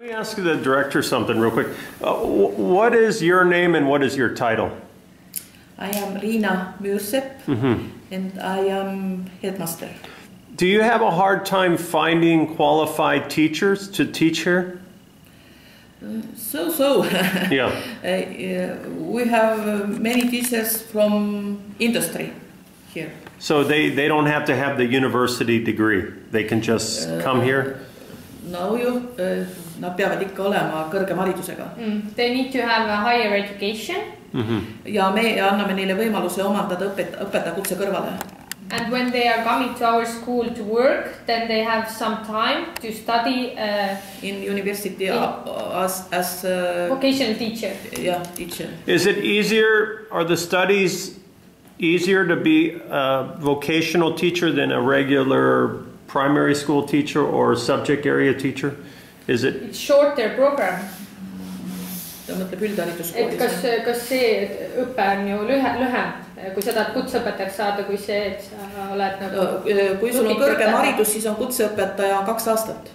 Let me ask the director something real quick. Uh, what is your name and what is your title? I am Riina Müürsepp and I am headmaster. Do you have a hard time finding qualified teachers to teach here? So, so. Yeah. Uh, uh, we have uh, many teachers from industry here. So they, they don't have to have the university degree. They can just come here? no ju uh, nad peavad ikka olema kõrgema haridusega Mm, They need to have a higher education ja me anname neile võimaluse omandada õpet-, õpetajakutse kõrvale. and when they are coming to our school to work, then they have some time to study uh, In university as, as uh, vocational teacher. jah, teacher. Is it easier, are the studies easier to be a vocational teacher than a regular primary school teacher or subject area teacher? Is it, It's shorter program. ta mõtleb et üldhariduskoolis kas, kas see õpe on ju lühe, lühem, kui sa tahad kutseõpetajaks saada, kui see, et sa oled no, nagu äh, kui sul on kõrgem haridus, siis on kutseõpetaja kaks aastat.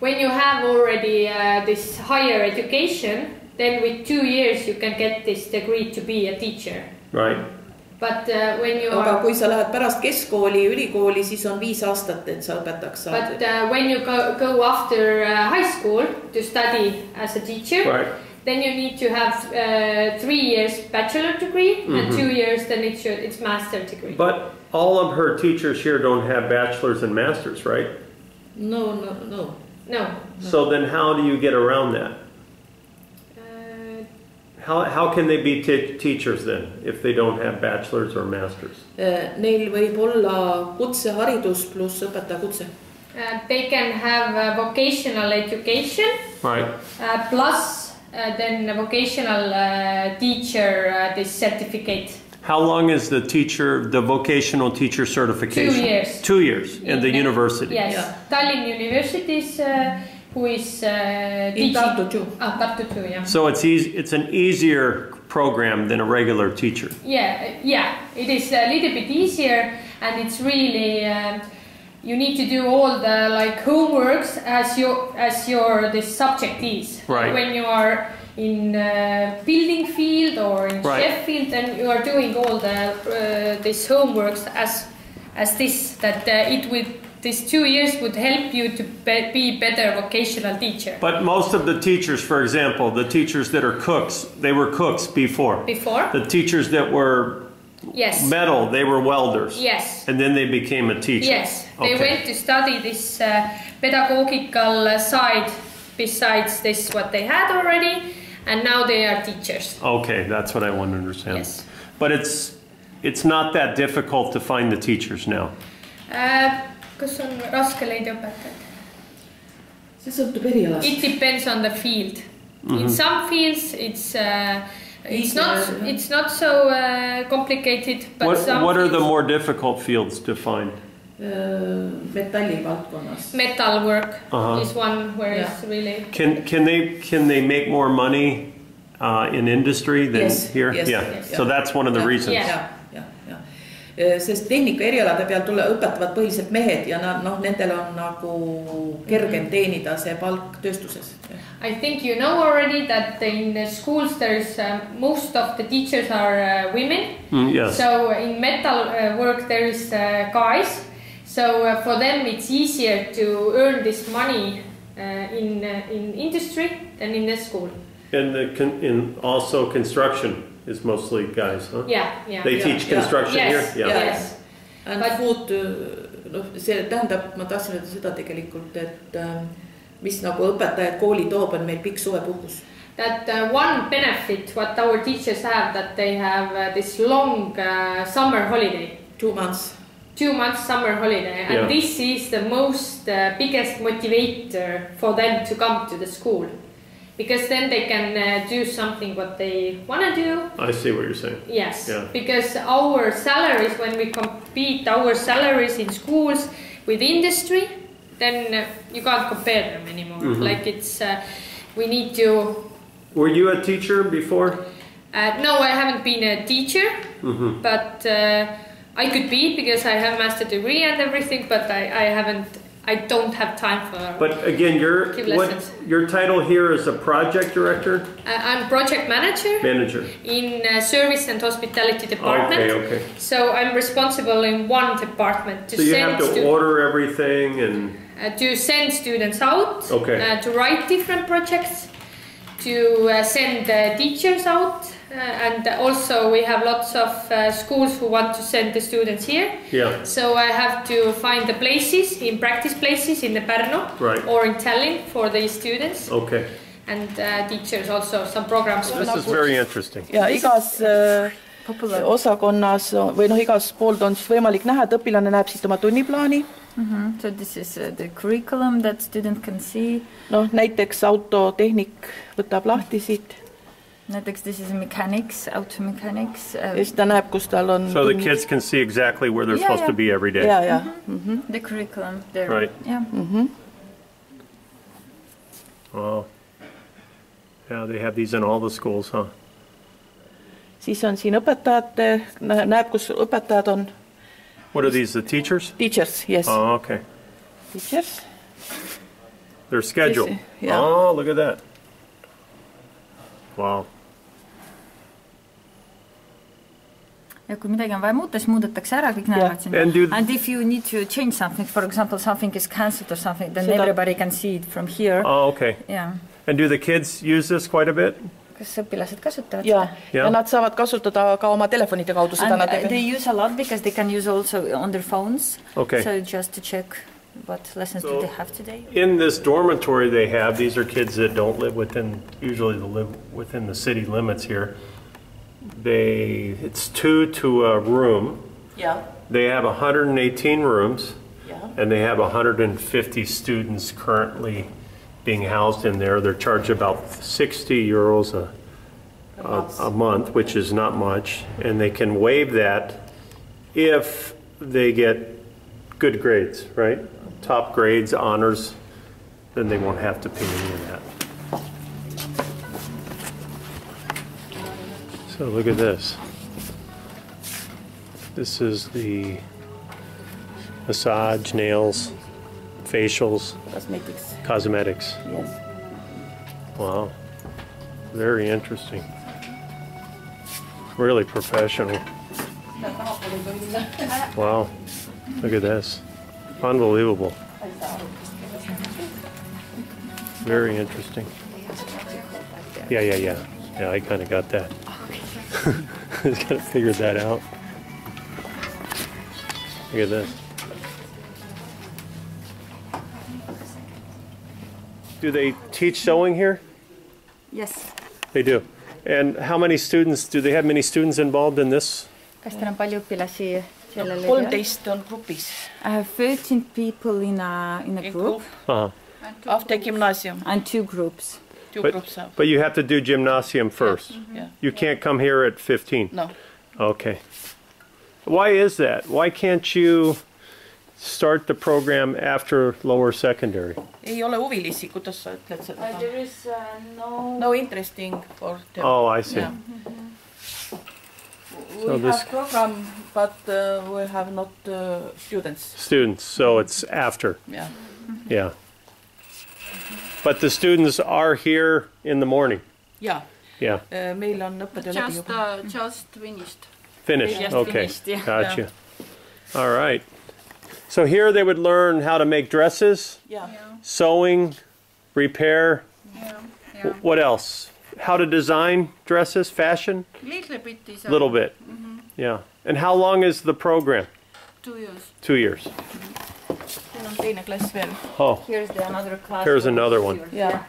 When you have already uh, this higher education, then with two years you can get this degree to be a teacher. right? But uh, when you aga are, kui sa lähed pärast keskkooli, ülikooli, siis on viis aastat, et sa õpetajaks saad but. uh, when you go, go after uh, high school to study as a teacher, Right. then you need to have uh, three years bachelor degree and Mhm. two years then it's your it's master degree. But all of her teachers here don't have bachelors and masters, right? no, no, no. no. So then how do you get around that? Uh, How, how can they be te- teachers then if they don't have bachelors or masters? Äh, Neil võib olla kutseharidus pluss õpetajakutse. uh, they can have uh, vocational education Right. uh, plus uh, then a vocational uh, teacher uh, this certificate. How long is the teacher, the vocational teacher certification? Two years. Two years in the university? Yes, Yeah. Tallinn University is uh, who is uh, teaching. Tartu too. Ah, Tartu too, yeah. So it's easy, it's an easier program than a regular teacher. Yeah, uh, yeah, it is a little bit easier, and it's really um, you need to do all the like homeworks as your as your this subject is. Right. When you are in uh, building field or in Right. chef field, then you are doing all the uh, this homeworks as as this that uh, it would these two years would help you to be, be better vocational teacher. But most of the teachers, for example, the teachers that are cooks, they were cooks before. Before, The teachers that were yes, metal, they were welders. yes. And then they became a teacher. Yes, they went to study this uh, pedagogical uh, side besides this what they had already, and now they are teachers. Okay, that's what I want to understand. Yes. But it's it's not that difficult to find the teachers now. Uh, kas on raske leida õpetajat? see sõltub erialast. It depends on the field. In some fields, it's uh, it's not it's not so uh, complicated, but What some what are the more difficult fields to find? metalli valdkonnas. metal work Uh-huh. is one where Yeah. it's really Can can they can they make more money uh, in industry than Yes, here? yes, yeah. yes. So that's one of the Yeah. reasons. Yeah. Sest tehnika erialade peal tule, õpetavad põhiliselt mehed ja nad noh, nendel on nagu kergem teenida see palk tööstuses. I think you know already that in the schools there's uh, most of the teachers are uh, women. Mm, yes. So in metal uh, work there is uh, guys. So uh, for them it's easier to earn this money uh, in uh, in industry than in the school. and the con- in also construction is mostly guys, huh? Yeah, yeah. They Yeah, teach yeah. construction yes, here. Yeah. yes. And But- food, noh, see tähendab, ma tahtsin öelda seda tegelikult, et ähm, mis nagu õpetajad kooli toob, on meil pikk suvepuhkus. That uh, one benefit what our teachers have that they have uh, this long uh, summer holiday. Two months. two months summer holiday and Yeah. this is the most uh, biggest motivator for them to come to the school because then they can uh, do something what they want to do I see what you're saying. yes Yeah. because our salaries when we compete our salaries in schools with industry then uh, you can't compare them anymore Mhm. like it's uh, we need to Were you a teacher before? uh, no i haven't been a teacher hmm but uh, I could be because I have master degree and everything, but I, I haven't I don't have time for. But again, your, what, your title here is a project director, Uh, I'm project manager manager? in uh, service and hospitality department. Okay, okay. So I'm responsible in one department to So you send have to order everything and, uh, to send students out, Okay. uh, to write different projects, to uh, send uh, teachers out, and also we have lots of uh, schools who want to send the students here. yeah, So I have to find the places in practice places in the Pärnu Right. or in Tallinn for the students okay. and uh, teachers also some programs. This is very interesting. ja igas äh, osakonnas või noh, igas pool on siis võimalik näha, et õpilane näeb siit oma tunniplaani. So this is uh, the curriculum that student can see. noh, näiteks autotehnik võtab lahti siit Näiteks this is mechanics, auto mechanics. ja Uh, siis ta näeb, kus tal on. So the kids can see exactly where they're Yeah, supposed to yeah. be every day. ja, ja the curriculum there. Right. Yeah. Mhm. Wow. Yeah, they have these in all the schools, huh? siis on siin õpetajate, näeb, kus õpetajad on. What are these, the teachers? Teachers, yes oh., okay. teachers. Their schedule. Yes, yeah. Oh, look at that. Wow. ja kui midagi on vaja muuta, siis muudetakse ära, kõik näevad siin. And do- And if you need to change something, for example, something is cancelled or something, then Seda- everybody can see it from here. Oh, okay. Yeah. And do the kids use this quite a bit? kas õpilased kasutavad ja seda?, Jah. ja nad saavad kasutada ka oma telefonide kaudu seda they use a lot because they can use also on their phones. Okay. So just to check what lessons So- do they have today. In this dormitory they have, these are kids that don't live within, usually they live within the city limits here. They, it's two to a room. ja, They have 118 rooms. ja, And they have 150 students currently being housed in there. They're charged about 60 euros a, a, a month, which is not much. And they can waive that if they get good grades, right? Top grades, honors, then they won't have to pay any of that. So look at this. This is the massage, nails, facials, cosmetics, cosmetics. yes. Wow. Very interesting. Really professional. Wow. Look at this. Unbelievable. Very interesting. Yeah, yeah, yeah. Yeah, I kind of got that. Just kind of figured that out. Look at this. Do they teach sewing here? Yes. They do. And how many students, do they have many students involved in this? On palju kolmteist on grupis. I have 13 people in a in a group Uh-huh. After gymnasium, and two groups. two But, groups have, but you have to do gymnasium first. yeah, You can't come here at 15. no. Okay. Why is that? Why can't you start the program after lower secondary? ei ole huvilisi, kuidas sa ütled seda? There is uh, no. no interesting for them. Oh, I see. Yeah. So We this- have program but uh, we have not uh, students, Students, so it's after. jah. Yeah. But the students are here in the morning. Yeah. Yeah. meil on õppetöö läbi Just, juba. uh, just finished. Finished. Just okay. finished, yeah. Gotcha. All right. So here they would learn how to make dresses, ja, sewing, repair. Yeah, W- yeah. What else? How to design dresses, fashion? Little bit is. A little bit. Mm-hmm. Yeah. And how long is the program? Two years. Two years. siin on teine klass veel. Oh, Here's the another class. Here's another one. Yeah.,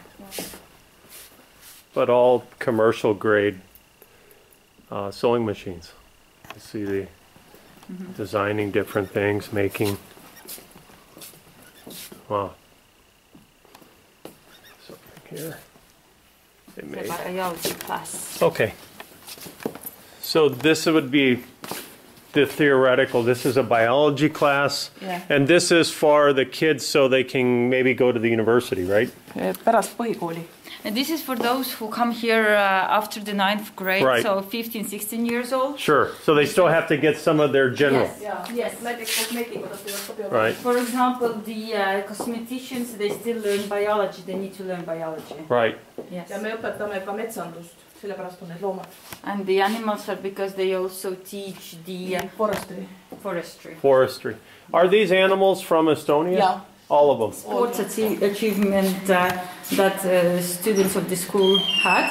but all commercial grade uh, sewing machines. You see the mm-hmm. designing different things, making. Wow. Something here. They made. biology class. Okay. So this would be the theoretical. This is a biology class. Yeah. And this is for the kids so they can maybe go to the university, right? Eh, pärast põhikooli. And this is for those who come here uh, after the ninth grade, Right. so 15, 16 years old. Sure. So they still have to get some of their general. Yes. Yes. näiteks kosmeetikud õpivad Right. For example, the uh, cosmeticians, they still learn biology. They need to learn biology. Right. Yes. ja me õpetame ka metsandust, sellepärast on need loomad. And the animals are because they also teach the uh, Forestry. forestry. Forestry. Are these animals from Estonia? jaa, All of them. Sports achie- achievement uh, that uh, students of the school had.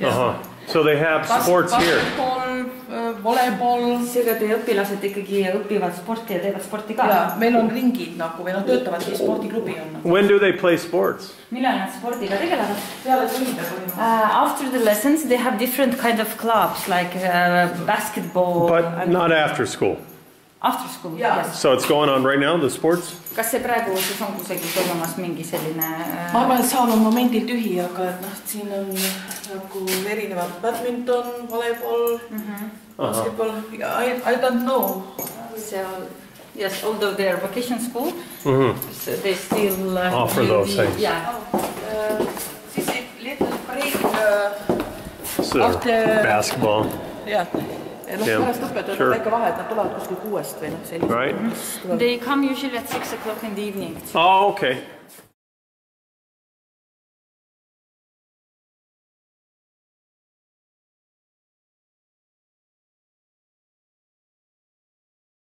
Uh-huh. So they have sports here. basketball, volleyball seega teie õpilased ikkagi õpivad sporti ja teevad sporti ka ja. meil on ringid nagu või noh, töötavadki spordiklubi on. When do they play sports? millal nad spordiga tegelevad peale tunde põhimõtteliselt. uh,? After the lessons they have different kind of clubs like uh, basketball But and not after school. After school Jaa. yes.. So it's going on right now, the sports? kas see praegu siis on kusagil toimumas mingi selline uh, ma arvan, et saal on momendil tühi, aga et noh, siin on nagu erinevad badminton, volleyball mm, -hmm. basketball, I, I don't know. seal yes although they are vacation school Mhm. so they still uh, Offer do those the- things. yeah Uh, siis a little break uh,, So After- basketball, jah. noh, pärast sure. on väike vahe, et nad tulevad kuskil kuuest või noh, sellist. right? they come usually at six o'clock in the evening Oh, okay.